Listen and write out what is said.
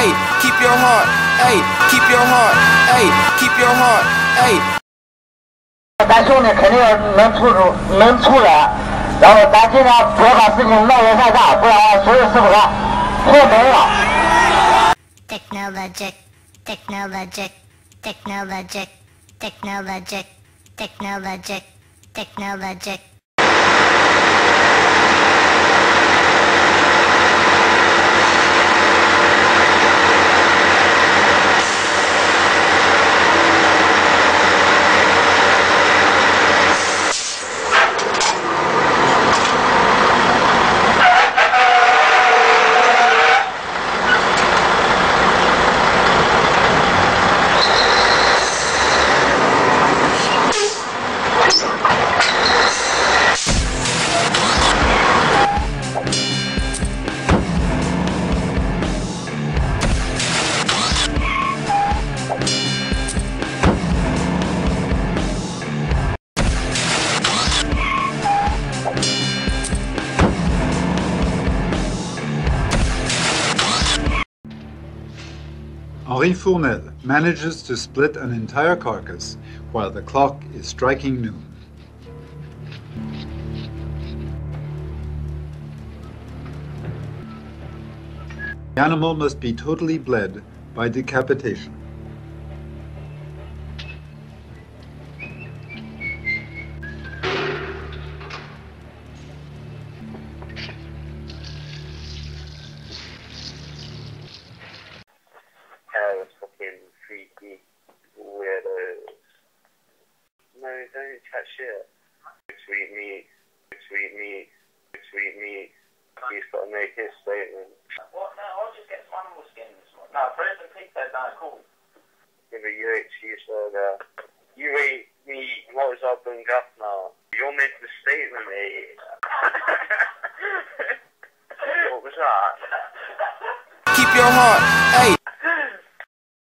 hey, keep your heart, hey, keep your heart, hey, keep your heart, hey. 咱兄弟肯定能出出能出来，然后咱尽量别把事情闹得太大，不然的话谁也撕不开，破没了。 Technologic, technologic, technologic, technologic, technologic, technologic. Henri Fournel manages to split an entire carcass while the clock is striking noon. The animal must be totally bled by decapitation. No, don't chat shit. Sweet meat, sweet meat, sweet meat. He's got to make his statement. What? No, I'll just get some animal skins. No, frozen pig head, no, cool. Give a uh, you ate cheeseburger. You ate meat. What was up in Guffner? You're making a statement, mate. what was that? Keep your heart,